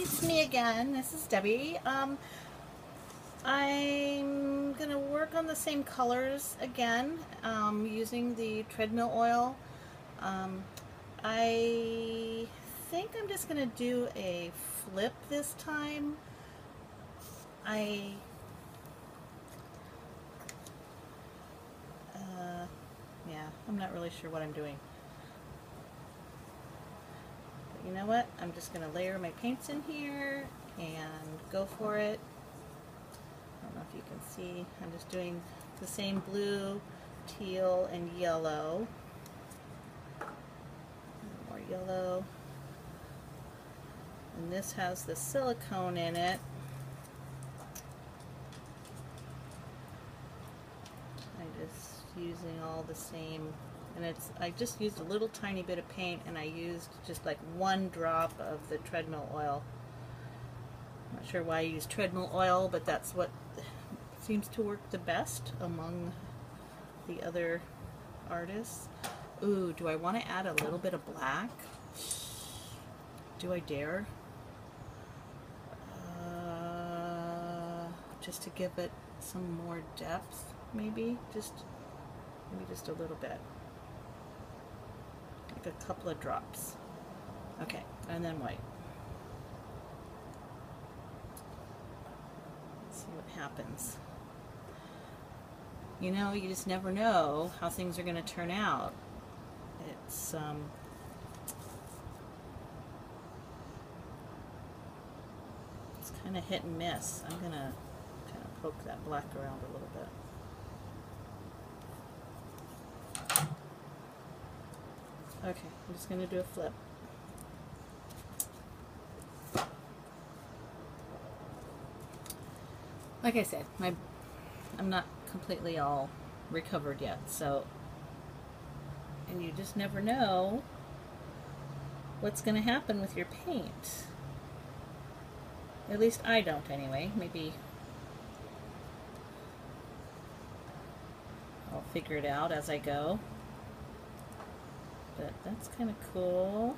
it's me again. This is Debbie. Um, I'm going to work on the same colors again um, using the treadmill oil. Um, I think I'm just going to do a flip this time. I uh, yeah, I'm not really sure what I'm doing. But you know what? I'm just going to layer my paints in here and go for it. I don't know if you can see. I'm just doing the same blue, teal, and yellow. More yellow. And this has the silicone in it. I'm just using all the same and it's I just used a little tiny bit of paint and I used just like one drop of the treadmill oil. I'm not sure why I use treadmill oil, but that's what seems to work the best among the other artists. Ooh, do I want to add a little bit of black? Do I dare? Uh, just to give it some more depth, maybe? Just, maybe just a little bit. Like a couple of drops. Okay, and then white. Let's see what happens you know, you just never know how things are going to turn out. It's, um, it's kind of hit and miss. I'm going to kind of poke that black around a little bit. Okay, I'm just going to do a flip. Like I said, my I'm not completely all recovered yet. So, and you just never know what's going to happen with your paint. At least I don't anyway. Maybe I'll figure it out as I go. But that's kind of cool.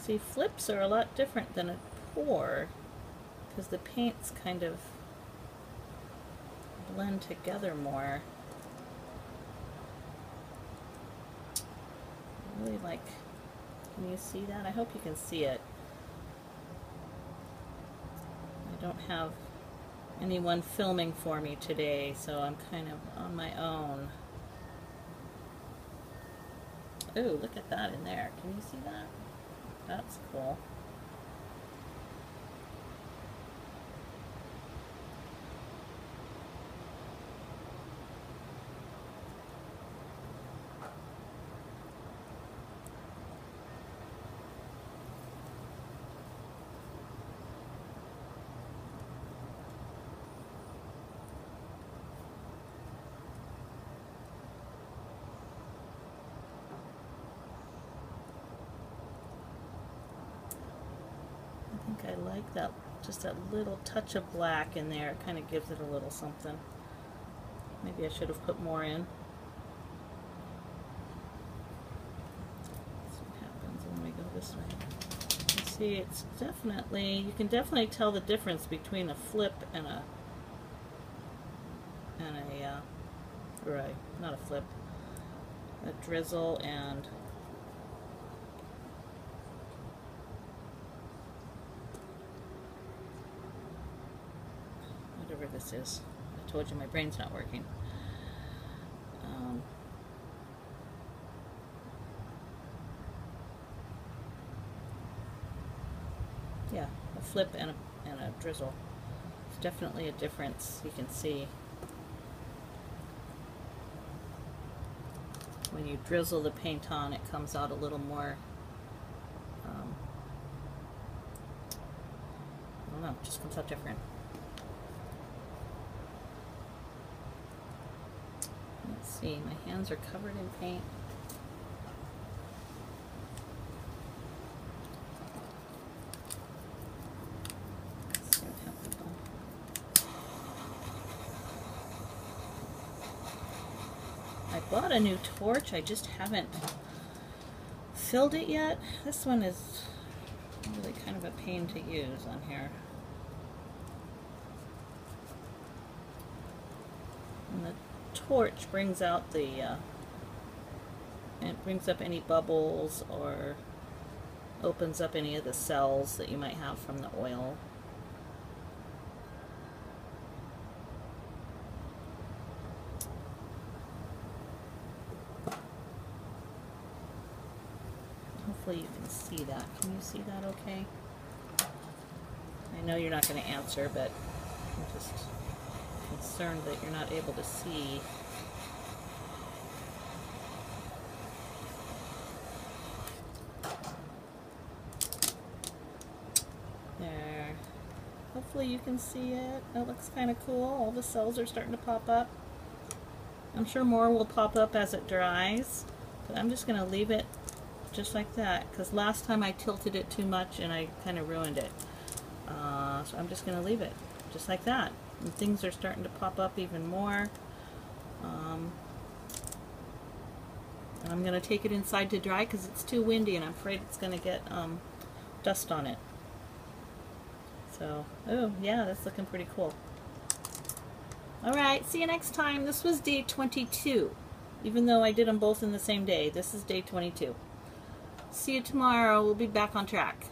See, flips are a lot different than a pour because the paint's kind of blend together more. I really like, can you see that? I hope you can see it. I don't have anyone filming for me today, so I'm kind of on my own. Ooh, look at that in there. Can you see that? That's cool. think I like that, just that little touch of black in there. It kind of gives it a little something. Maybe I should have put more in. See what happens when we go this way. You see, it's definitely, you can definitely tell the difference between a flip and a, and a, uh, right, not a flip, a drizzle and this is. I told you my brain's not working. Um, yeah, a flip and a, and a drizzle. It's definitely a difference you can see. When you drizzle the paint on, it comes out a little more, um, I don't know, just comes out different. See, my hands are covered in paint. I bought a new torch, I just haven't filled it yet. This one is really kind of a pain to use on here. And the torch brings out the, uh, it brings up any bubbles or opens up any of the cells that you might have from the oil. Hopefully you can see that. Can you see that okay? I know you're not going to answer, but I'm just concerned that you're not able to see. There. Hopefully you can see it. It looks kind of cool. All the cells are starting to pop up. I'm sure more will pop up as it dries, but I'm just going to leave it just like that because last time I tilted it too much and I kind of ruined it. Uh, so I'm just going to leave it just like that. And things are starting to pop up even more. Um, I'm going to take it inside to dry because it's too windy and I'm afraid it's going to get um, dust on it. So, oh yeah, that's looking pretty cool. Alright, see you next time. This was day 22. Even though I did them both in the same day, this is day 22. See you tomorrow. We'll be back on track.